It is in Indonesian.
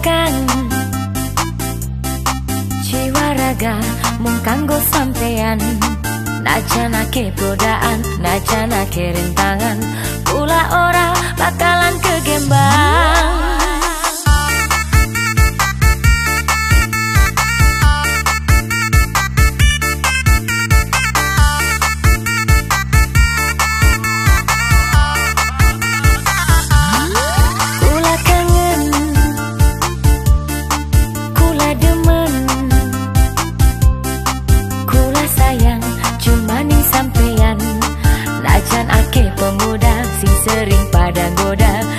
menyatukan jiwa raga mung kanggo sampean. Najana ke godaan najana ke pula ora bakalan kegembang menggoda